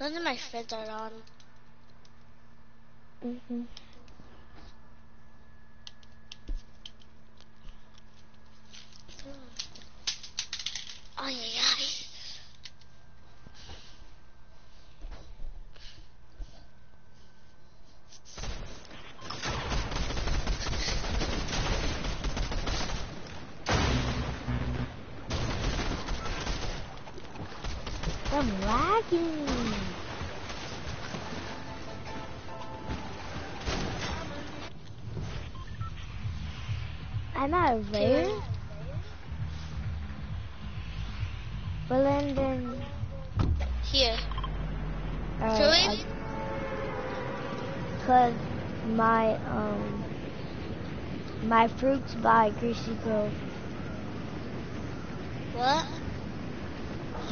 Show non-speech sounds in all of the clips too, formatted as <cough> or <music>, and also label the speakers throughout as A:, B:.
A: None of my friends are on.
B: Mm-hmm.
A: Ay,
B: At a rare. Well, and then.
A: Here.
B: Uh,
A: Should?
B: Cause my um my fruits by Greasy Grove.
A: What?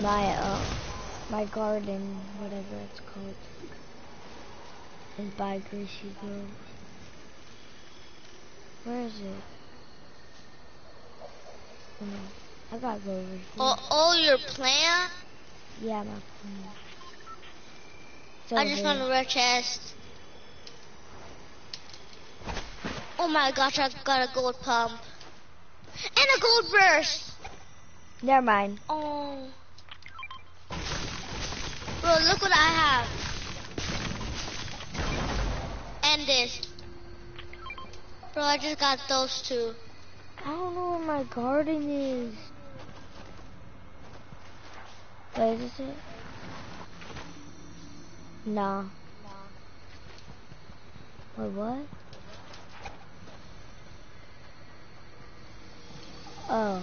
B: My uh my garden, whatever it's called, is by Greasy Grove. Where is it? Hold. I gotta go over here.
A: Oh, oh, your plant?
B: Yeah, my phone. It's
A: I just found a rare chest. Oh my gosh, I've got a gold pump. And a gold burst!
B: Never mind.
A: Oh. Bro, look what I have. And this. Bro, I just got those two.
B: I don't know where my garden is. Wait, is it? Nah. Wait, what? Oh.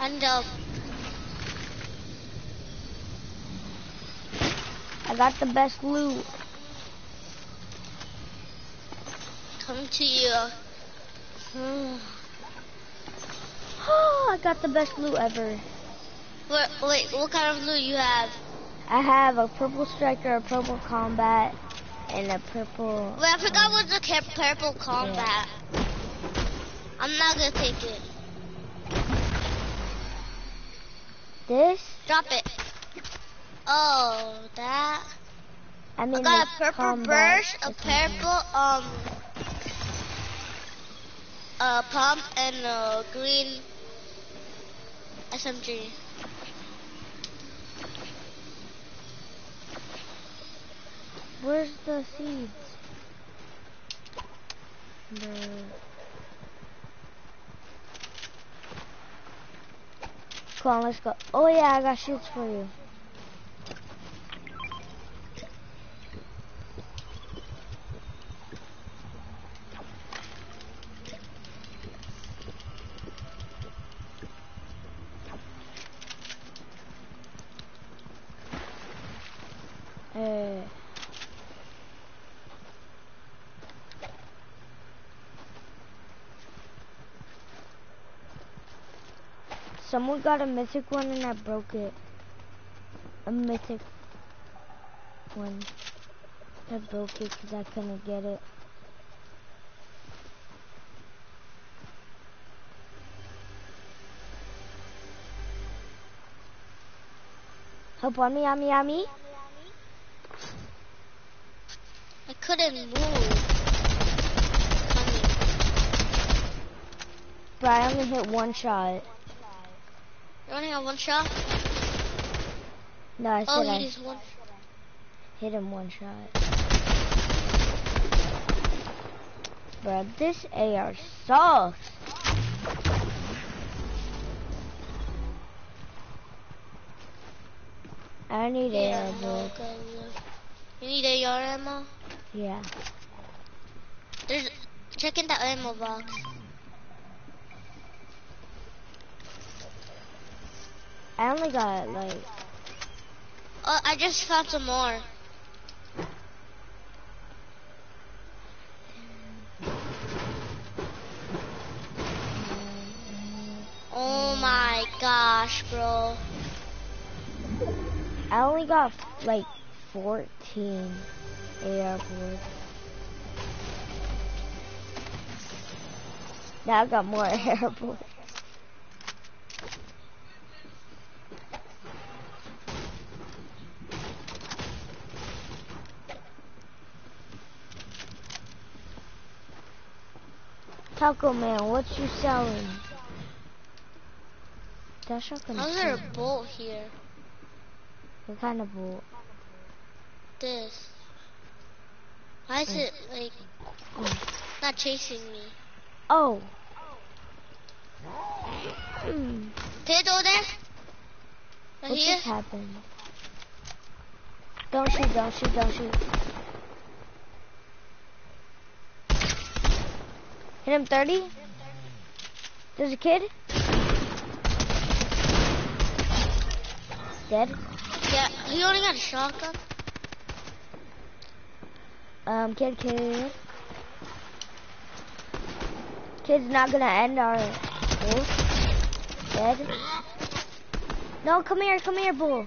A: And uh,
B: I got the best loot.
A: come to you. Oh, <sighs>
B: I got the best loot ever.
A: Wait, wait, what kind of loot you have?
B: I have a purple striker, a purple combat, and a purple.
A: Wait, I forgot what's the purple combat. I'm not gonna take it.
B: This?
A: Drop it. Oh, that.
B: I mean,
A: I got a purple burst, a purple um, a pump, and a green SMG.
B: Where's the seeds? The... Come on, let's go. Oh yeah, I got shoots for you. Eh. Someone got a mythic one and I broke it. A mythic one. I broke it because I couldn't get it. Help on me, on me, on me.
A: I couldn't move.
B: But I only hit one shot.
A: You only have one shot?
B: No, I
A: Oh,
B: said I
A: he is one.
B: hit him one shot. Bro, this AR sucks. I need
A: Yeah,
B: AR,
A: no,
B: bro.
A: You need AR ammo?
B: Yeah.
A: There's check in the ammo box.
B: I only got like
A: Oh, I just found some more. Oh my gosh, bro.
B: I only got like 14 AR bullets. Now I got more <laughs> AR bullets. Taco Man, what you selling? That's not gonna
A: there a bolt here?
B: What kind of bolt?
A: This. Why is it like not chasing me?
B: Oh.
A: Kid over there? Right
B: What
A: here?
B: just happened? Don't shoot, don't shoot, don't shoot. Hit him 30? There's a kid? Dead?
A: Yeah, he only got a shotgun.
B: Um, kid, kid. Kid's not gonna end our bull. Dead. No, come here, come here, bull.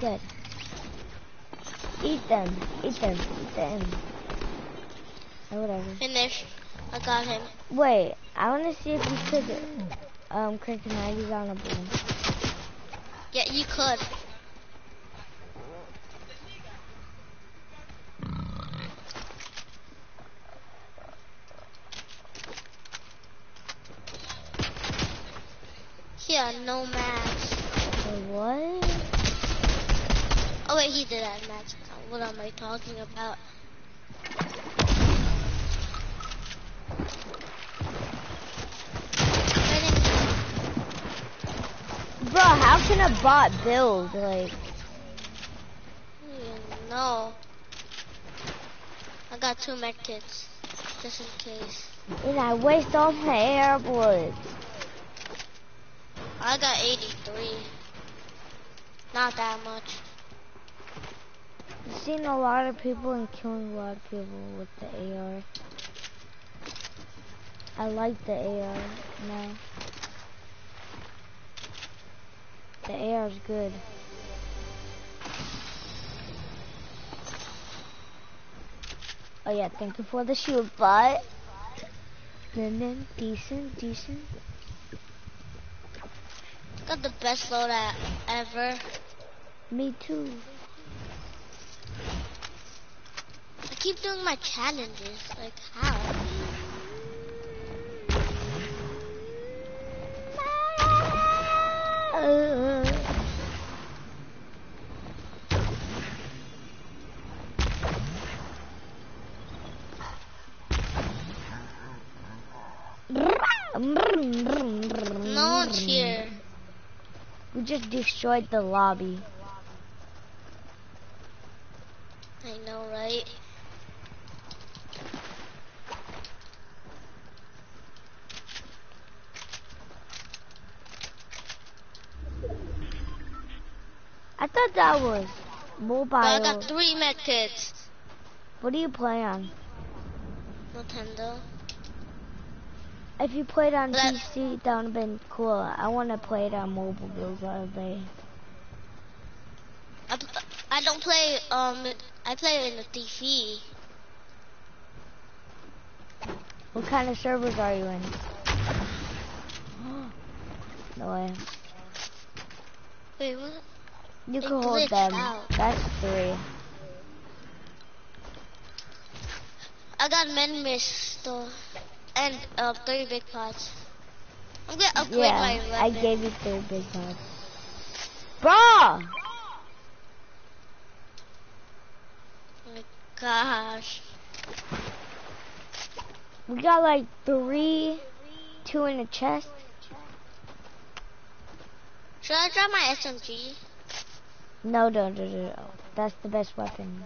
B: Dead. Eat them, eat them, eat them. Or whatever.
A: Finish. I got him.
B: Wait, I wanna see if you could, um, crank the 90s on a boom.
A: Yeah, you could. Yeah, no max.
B: Wait, what?
A: Oh wait, he did have max. What am I talking about?
B: Can a bot build? Like,
A: No. I got two med kits, just in case.
B: and I waste all my air bullets.
A: I got 83. Not that much.
B: I've seen a lot of people and killing a lot of people with the AR. I like the AR now. The AR is good. Oh yeah, thank you for the shoot, but then decent, decent.
A: Got the best loadout ever.
B: Me too.
A: I keep doing my challenges. Like how?
B: Uh,
A: No one's here.
B: We just destroyed the lobby.
A: I know, right?
B: I thought that was mobile.
A: But I got three med kits.
B: What do you play on?
A: Nintendo.
B: If you played on PC, that would have been cool. I want to play it on mobile games all day.
A: I, I don't play, um, I play in the TV.
B: What kind of servers are you in? <gasps> no way.
A: Wait, what?
B: You
A: It
B: can hold them.
A: out.
B: That's three.
A: I got Med-Mist though. And, uh, three big pots. I'm gonna upgrade
B: yeah,
A: my weapon.
B: I gave you three big ones. Bro!
A: Oh my gosh.
B: We got like three, two in the chest.
A: Should I drop my SMG?
B: No, no, no, no, no. That's the best weapon.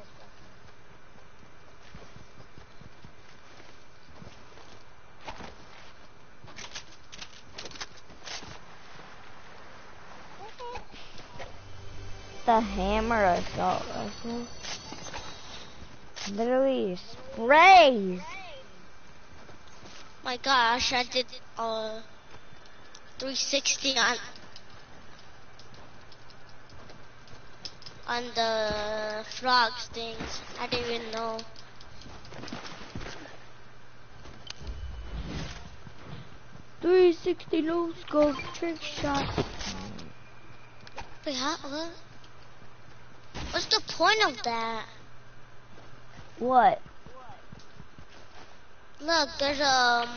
B: The hammer assault rifle. Literally sprays.
A: My gosh, I did, uh, 360 on on the frogs things. I didn't even know.
B: Three sixty no scope trick shot.
A: Wait, how, what? What's the point of that?
B: What?
A: Look, there's a, um,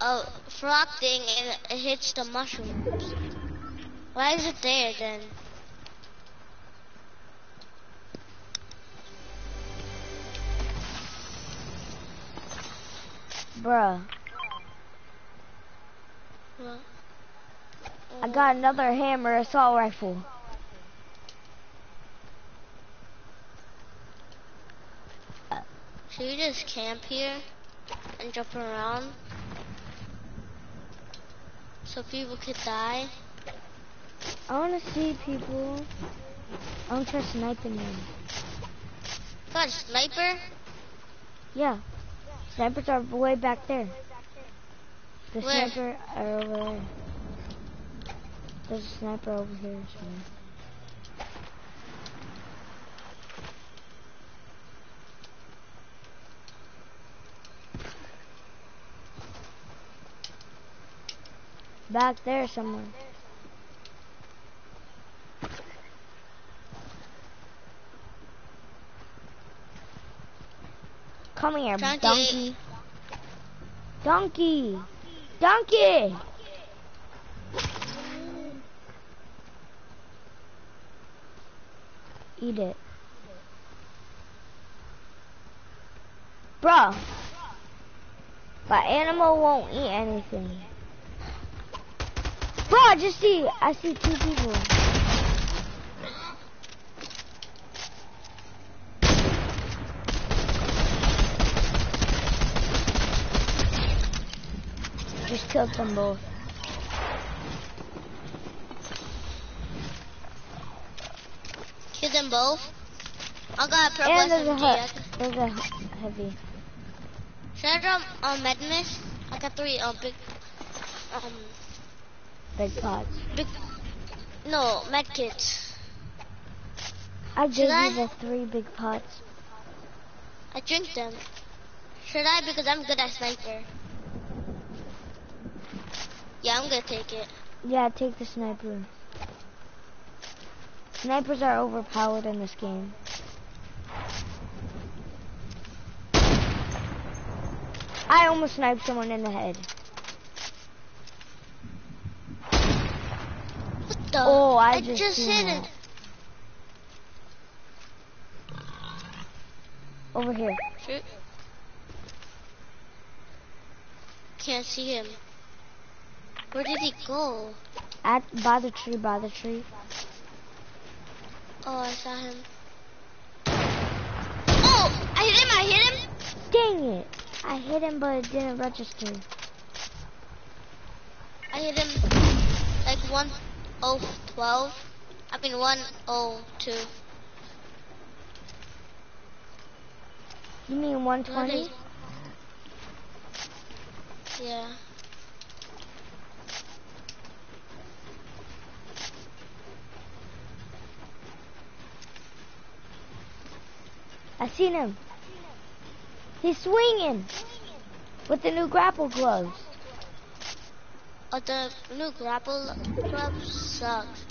A: a frog thing and it hits the mushrooms. Why is it there then?
B: Bruh.
A: What?
B: I got another hammer assault rifle.
A: Should we just camp here and jump around so people could die?
B: I wanna see people. I wanna try sniping them.
A: Got a sniper?
B: Yeah. Snipers are way back there. The
A: Where?
B: sniper are over there. There's a sniper over here somewhere. Back there somewhere. Come here,
A: Donkey.
B: donkey. Donkey. Donkey. Eat it. Bruh. My animal won't eat anything. Bro, I just see, I see two people. Just killed them both.
A: Kill them both? I got a purple
B: And there's a,
A: SMG.
B: He- there's a heavy.
A: Should I drop um, Med-Mist? I got three um, big, um,
B: Big pots.
A: big, no, medkits.
B: I gave
A: I?
B: you the three big pots.
A: I drink them. Should I? Because I'm good at sniper. Yeah, I'm gonna take it.
B: Yeah, take the sniper. Snipers are overpowered in this game. I almost sniped someone in the head.
A: What the?
B: Oh, I
A: I
B: just
A: just hit
B: that.
A: it.
B: Over here.
A: Shoot. Can't see him. Where did he go?
B: At by the tree, by the tree.
A: Oh, I saw him. Oh, I hit him, I hit him.
B: Dang it! I hit him, but it didn't register.
A: I hit him like 1012. I mean 102.
B: You mean 120?
A: Yeah.
B: I seen him. He's swinging with the new grapple gloves.
A: Oh, the new grapple glove sucks.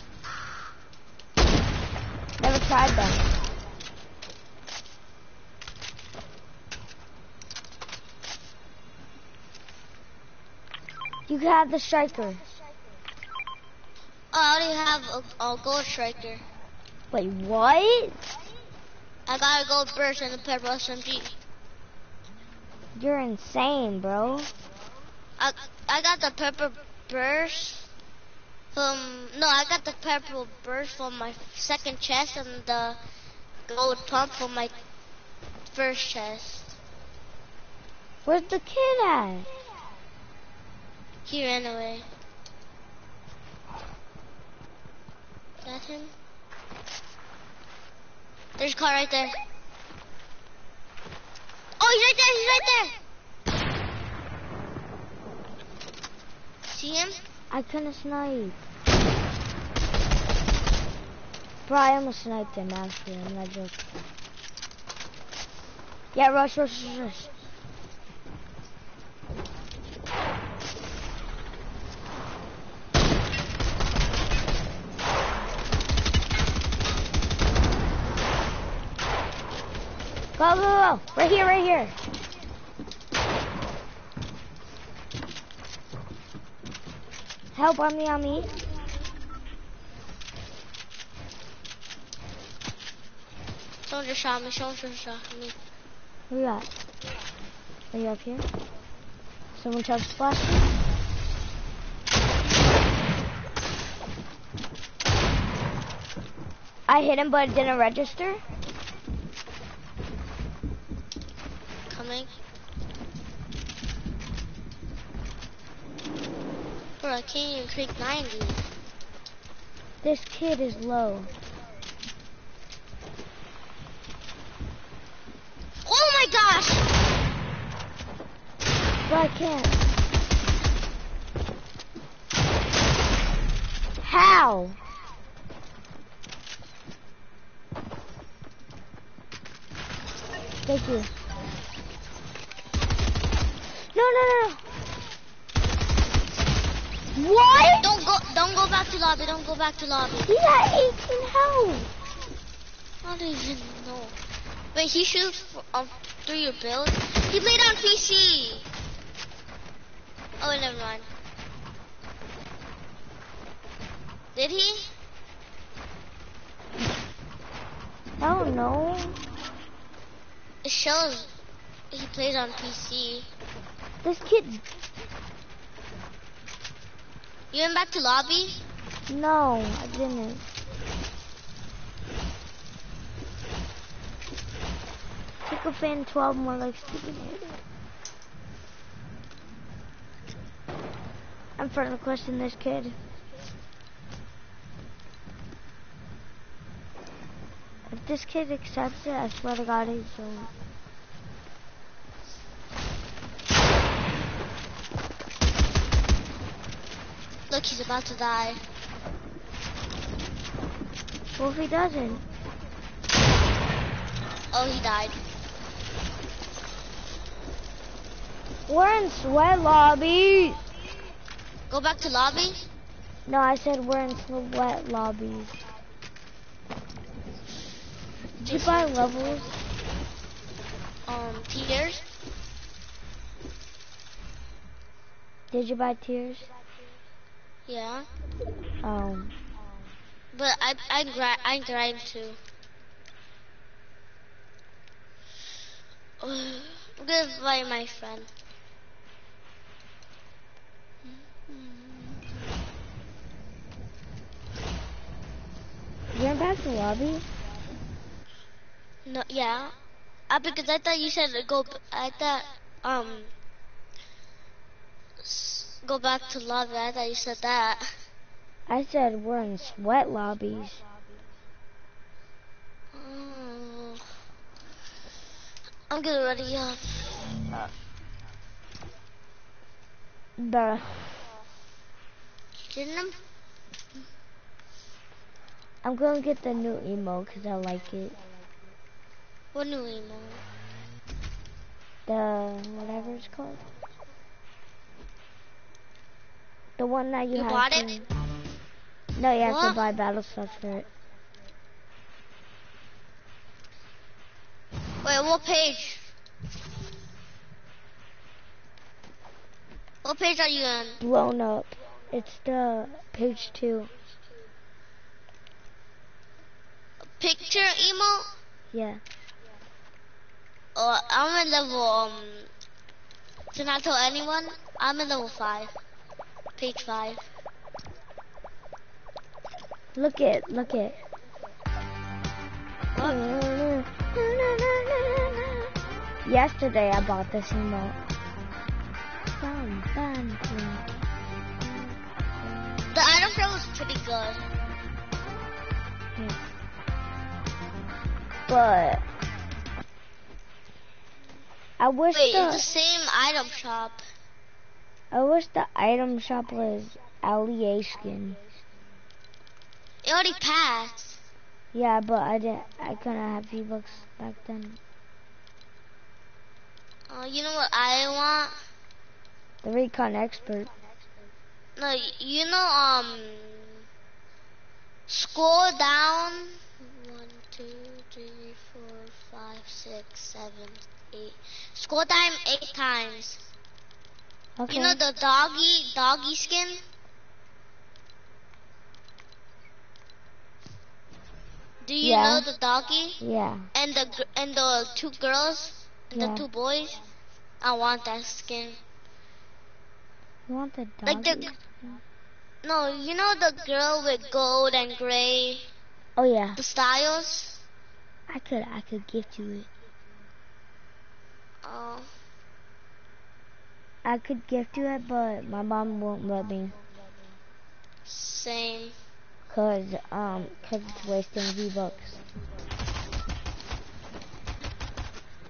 B: Never tried them. You can have the striker.
A: Oh, I already have a, a gold striker.
B: Wait, what?
A: I got a gold burst and a purple SMG.
B: You're insane, bro.
A: I I got the purple burst from no, I got the purple burst from my second chest and the gold pump from my first chest.
B: Where's the kid at?
A: Here anyway. Is that him? There's a car right there. Oh, he's right there, he's right there. See him?
B: I couldn't snipe. Bro, I almost sniped him actually, I'm not joking. Yeah, rush, rush, rush, rush. Go, go, go! Right here, right here. Help on me, on me.
A: Someone just shot me. Just shot me.
B: Where you at? Are you up here? Someone tried to splash me? I hit him, but it didn't register.
A: Coming. I can't even click 90.
B: This kid is low.
A: Oh my gosh!
B: But I can't. How? Thank you. No, no, no. What?
A: Don't go, don't go back to lobby. Don't go back to lobby.
B: He got 18 health.
A: I don't even know. Wait, he shoots um, through your build? He played on PC. Oh, never mind. Did he?
B: I don't know.
A: It shows he plays on PC.
B: This kid's
A: You went back to lobby?
B: no, I didn't. A fan 12 more like stupid idiot. I'm starting to question this kid. If this kid accepts it, I swear to God he's going.
A: Look, he's about to die.
B: Well, if he doesn't,
A: Oh, he died.
B: we're in sweat lobbies.
A: Go back to lobby?
B: No, I said we're in sweat lobbies. Did you buy levels?
A: Um, tiers?
B: Did you buy tiers?
A: Yeah.
B: Um,
A: But I, I, gra- I grind too. I'm gonna invite my friend.
B: you're back to lobby?
A: No, yeah. Uh, because I thought you said to go. I thought um go back to lobby. I thought you said that.
B: I said we're in sweat lobbies.
A: Oh. I'm getting ready up.
B: Bruh.
A: Didn't I'm
B: I'm gonna get the new emo because I like it.
A: what new emo?
B: The whatever it's called. The one that you,
A: You
B: have
A: bought
B: to,
A: it?
B: No, you have
A: What?
B: to buy battle stuff for it.
A: Wait, what page? What page are you on?
B: Blown up. It's the page two.
A: Picture emo?
B: Yeah.
A: Oh, I'm in level um. To not tell anyone, I'm in level five. Page five.
B: Look it. Look it. Yesterday I bought this emote.
A: The item shop was pretty good. Hmm.
B: But I wish
A: Wait,
B: the
A: it's the same item shop.
B: I wish the item shop was Allie skin.
A: It already passed.
B: Yeah, but I didn't. I couldn't have V-Bucks back then.
A: Uh, you know what I want?
B: The recon expert.
A: No, you know, um, scroll down. One, two, three, four, five, six, seven, eight. Scroll down eight times.
B: Okay.
A: You know the doggy, doggy skin? Do you
B: Yeah.
A: know the doggy?
B: yeah.
A: And the and the two girls and
B: Yeah.
A: the two boys? I want that skin.
B: You want the
A: doggy?
B: Like
A: the no, you know the girl with gold and gray,
B: oh yeah.
A: the styles.
B: I could. I could gift you it.
A: Oh,
B: I could gift you it, but my mom won't let me.
A: same.
B: Cause um, cause it's wasting V-Bucks.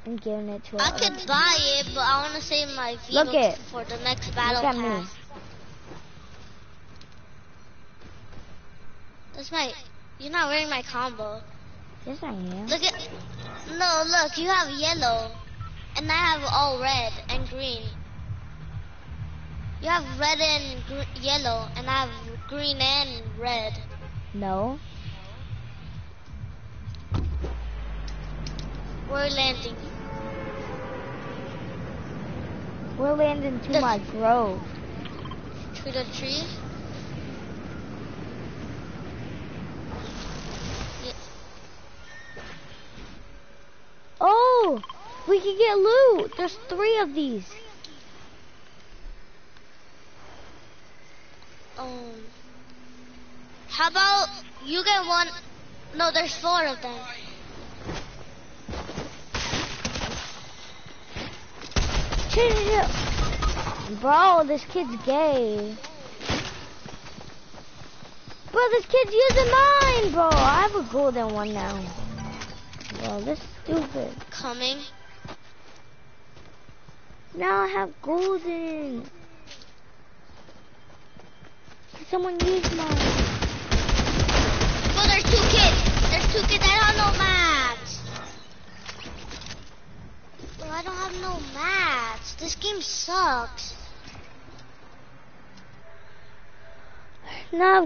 B: And giving it to
A: I could buy it, but I want to save my V-Bucks
B: it.
A: for the next battle
B: Look at
A: pass.
B: me.
A: That's my. You're not wearing my combo.
B: Yes, I am.
A: Look at. No, look. You have yellow, and I have all red and green. You have red and gr- yellow, and I have green and red.
B: No.
A: We're landing.
B: We're landing to
A: The-
B: my grove.
A: To the tree. Yeah.
B: Oh, we can get loot. There's three of these.
A: Um. How about you get one? No, there's four of them. <laughs>
B: Bro, this kid's gay. Bro, this kid's using mine, bro. I have a golden one now. Bro, this is stupid.
A: Coming.
B: Now I have golden. Someone use mine.
A: Well, there's two kids. There's two kids. I don't know mats. Well, I don't have no mats. This game sucks.
B: Now